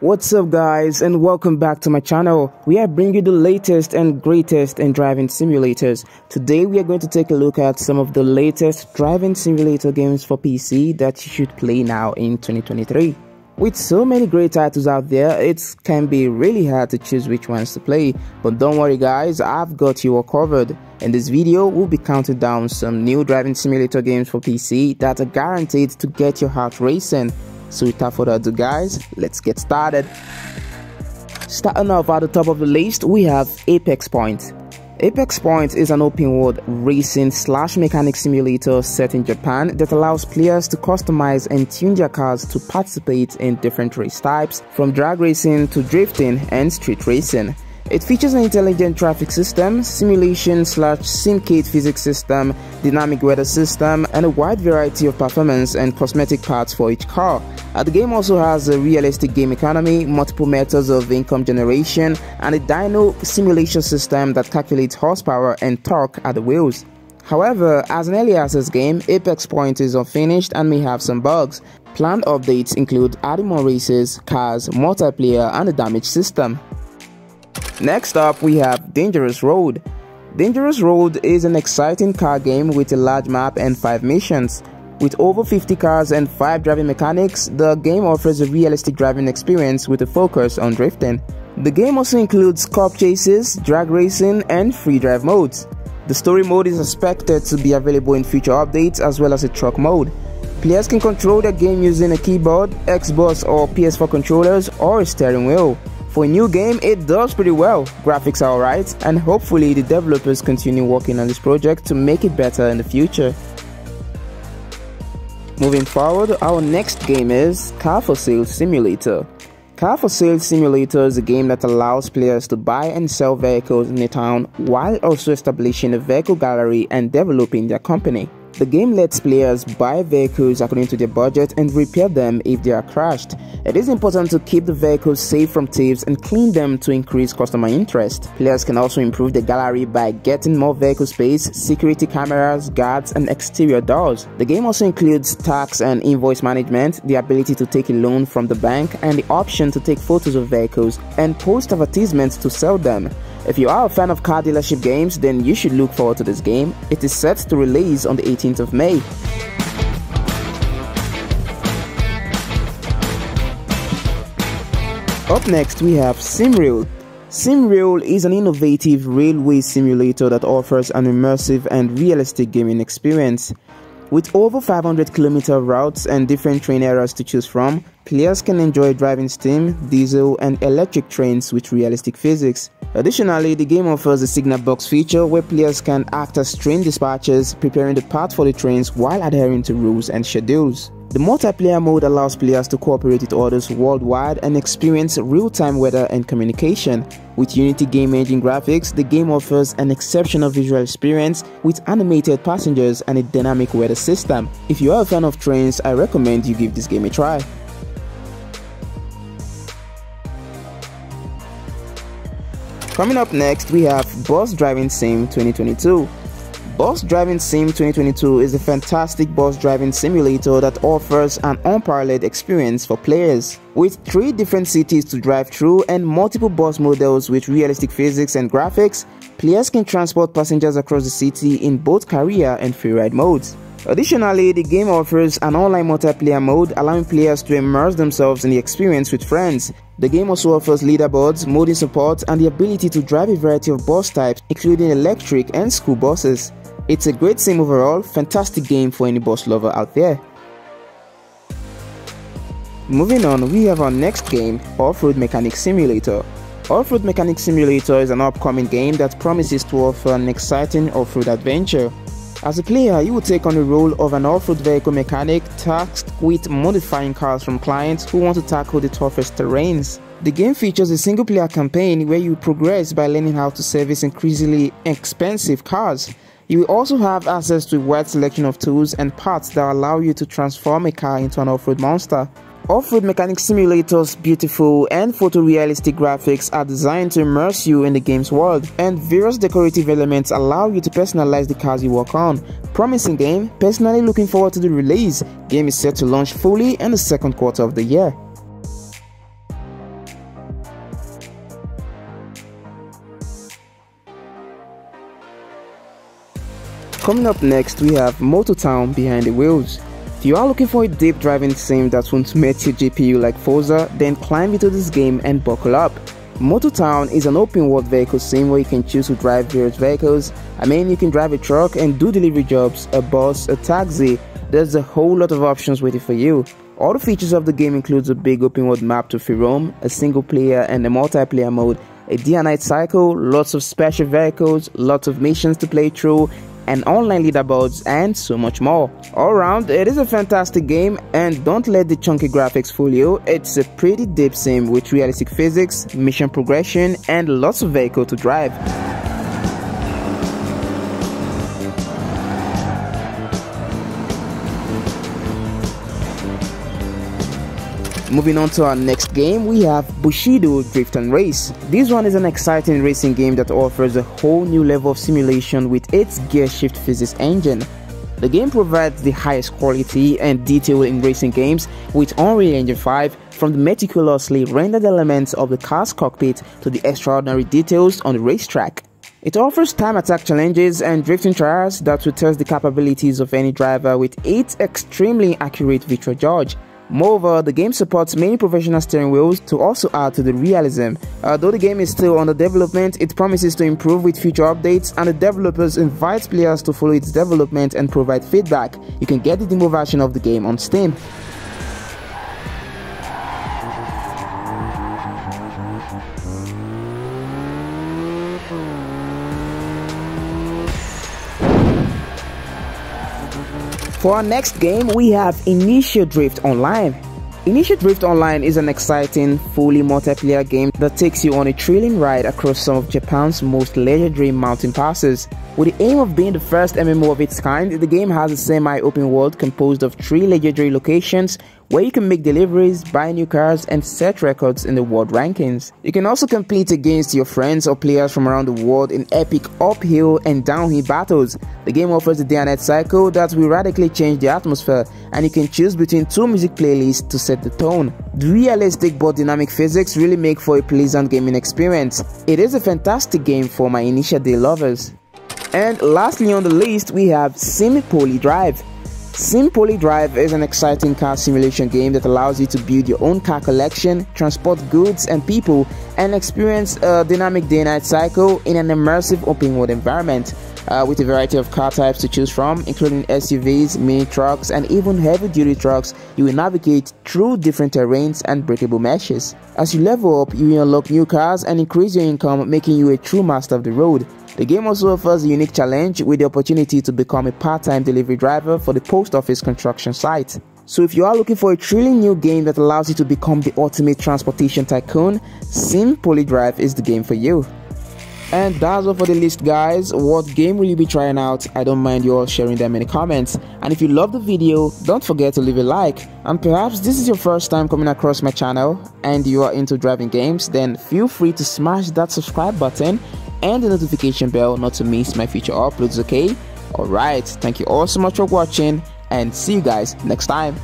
What's up guys and welcome back to my channel. We are bringing you the latest and greatest in driving simulators. Today we are going to take a look at some of the latest driving simulator games for PC that you should play now in 2023. With so many great titles out there, it can be really hard to choose which ones to play. But don't worry guys, I've got you all covered. In this video, we'll be counting down some new driving simulator games for PC that are guaranteed to get your heart racing. So without further ado guys, let's get started. Starting off at the top of the list, we have Apex Point. Apex Point is an open world racing slash mechanic simulator set in Japan that allows players to customize and tune their cars to participate in different race types, from drag racing to drifting and street racing. It features an intelligent traffic system, simulation slash simcade physics system, dynamic weather system, and a wide variety of performance and cosmetic parts for each car. Uh, the game also has a realistic game economy, multiple methods of income generation, and a dyno simulation system that calculates horsepower and torque at the wheels. However, as an early access game, Apex Point is unfinished and may have some bugs. Planned updates include adding more races, cars, multiplayer, and a damage system. Next up, we have Dangerous Road. Dangerous Road is an exciting car game with a large map and 5 missions. With over 50 cars and 5 driving mechanics, the game offers a realistic driving experience with a focus on drifting. The game also includes cop chases, drag racing, and free drive modes. The story mode is expected to be available in future updates as well as a truck mode. Players can control the game using a keyboard, Xbox or PS4 controllers, or a steering wheel. For a new game, it does pretty well, graphics are alright, and hopefully the developers continue working on this project to make it better in the future. Moving forward, our next game is Car for Sale Simulator. Car for Sale Simulator is a game that allows players to buy and sell vehicles in a town while also establishing a vehicle gallery and developing their company. The game lets players buy vehicles according to their budget and repair them if they are crashed. It is important to keep the vehicles safe from thieves and clean them to increase customer interest. Players can also improve the gallery by getting more vehicle space, security cameras, guards, and exterior doors. The game also includes tax and invoice management, the ability to take a loan from the bank, and the option to take photos of vehicles and post advertisements to sell them. If you are a fan of car dealership games, then you should look forward to this game. It is set to release on the 18th of May. Up next, we have SimRail. SimRail is an innovative railway simulator that offers an immersive and realistic gaming experience. With over 500 kilometer routes and different train eras to choose from, players can enjoy driving steam, diesel, and electric trains with realistic physics. Additionally, the game offers a signal box feature where players can act as train dispatchers, preparing the path for the trains while adhering to rules and schedules. The multiplayer mode allows players to cooperate with others worldwide and experience real-time weather and communication. With Unity game engine graphics, the game offers an exceptional visual experience with animated passengers and a dynamic weather system. If you are a fan of trains, I recommend you give this game a try. Coming up next, we have Bus Driving Sim 2022. Bus Driving Sim 2022 is a fantastic bus driving simulator that offers an unparalleled experience for players. With three different cities to drive through and multiple bus models with realistic physics and graphics, players can transport passengers across the city in both career and freeride modes. Additionally, the game offers an online multiplayer mode allowing players to immerse themselves in the experience with friends. The game also offers leaderboards, modding support, and the ability to drive a variety of bus types, including electric and school buses. It's a great sim overall, fantastic game for any boss lover out there. Moving on, we have our next game, Off-Road Mechanic Simulator. Off-Road Mechanic Simulator is an upcoming game that promises to offer an exciting off-road adventure. As a player, you will take on the role of an off-road vehicle mechanic tasked with modifying cars from clients who want to tackle the toughest terrains. The game features a single-player campaign where you progress by learning how to service increasingly expensive cars. You will also have access to a wide selection of tools and parts that allow you to transform a car into an off-road monster. Off-Road Mechanic Simulator's beautiful and photorealistic graphics are designed to immerse you in the game's world, and various decorative elements allow you to personalize the cars you work on. Promising game, personally looking forward to the release. Game is set to launch fully in the second quarter of the year. Coming up next, we have Motor Town behind the wheels. If you are looking for a deep driving sim that won't melt your GPU like Forza, then climb into this game and buckle up. Motor Town is an open world vehicle sim where you can choose to drive various vehicles. I mean, you can drive a truck and do delivery jobs, a bus, a taxi. There's a whole lot of options waiting for you. All the features of the game includes a big open world map to free roam, a single player and a multiplayer mode, a day and night cycle, lots of special vehicles, lots of missions to play through, and online leaderboards, and so much more. All round, it is a fantastic game, and don't let the chunky graphics fool you. It's a pretty deep sim with realistic physics, mission progression, and lots of vehicle to drive. Moving on to our next game, we have Bushido Drift and Race. This one is an exciting racing game that offers a whole new level of simulation with its gear shift physics engine. The game provides the highest quality and detail in racing games with Unreal Engine 5 from the meticulously rendered elements of the car's cockpit to the extraordinary details on the racetrack. It offers time attack challenges and drifting trials that will test the capabilities of any driver with its extremely accurate virtual judge. Moreover, the game supports many professional steering wheels to also add to the realism. Although the game is still under development, it promises to improve with future updates and the developers invite players to follow its development and provide feedback. You can get the demo version of the game on Steam. For our next game, we have Initial Drift Online. Initial Drift Online is an exciting, fully multiplayer game that takes you on a thrilling ride across some of Japan's most legendary mountain passes. With the aim of being the first MMO of its kind, the game has a semi-open world composed of three legendary locations where you can make deliveries, buy new cars, and set records in the world rankings. You can also compete against your friends or players from around the world in epic uphill and downhill battles. The game offers a day and night cycle that will radically change the atmosphere, and you can choose between two music playlists to set the tone. The realistic but dynamic physics really make for a pleasant gaming experience. It is a fantastic game for my Initial D lovers. And lastly on the list, we have Sim Poly Drive. Sim Poly Drive is an exciting car simulation game that allows you to build your own car collection, transport goods and people, and experience a dynamic day-night cycle in an immersive open-world environment. Uh, with a variety of car types to choose from, including SUVs, mini trucks, and even heavy duty trucks, you will navigate through different terrains and breakable meshes. As you level up, you will unlock new cars and increase your income, making you a true master of the road. The game also offers a unique challenge with the opportunity to become a part-time delivery driver for the post office construction site. So if you are looking for a truly new game that allows you to become the ultimate transportation tycoon, Sim Polydrive is the game for you. And that's all for the list guys. What game will you be trying out? I don't mind you all sharing them in the comments. And if you love the video, don't forget to leave a like. And perhaps this is your first time coming across my channel and you are into driving games, then feel free to smash that subscribe button and the notification bell not to miss my future uploads, okay? Alright, thank you all so much for watching and see you guys next time.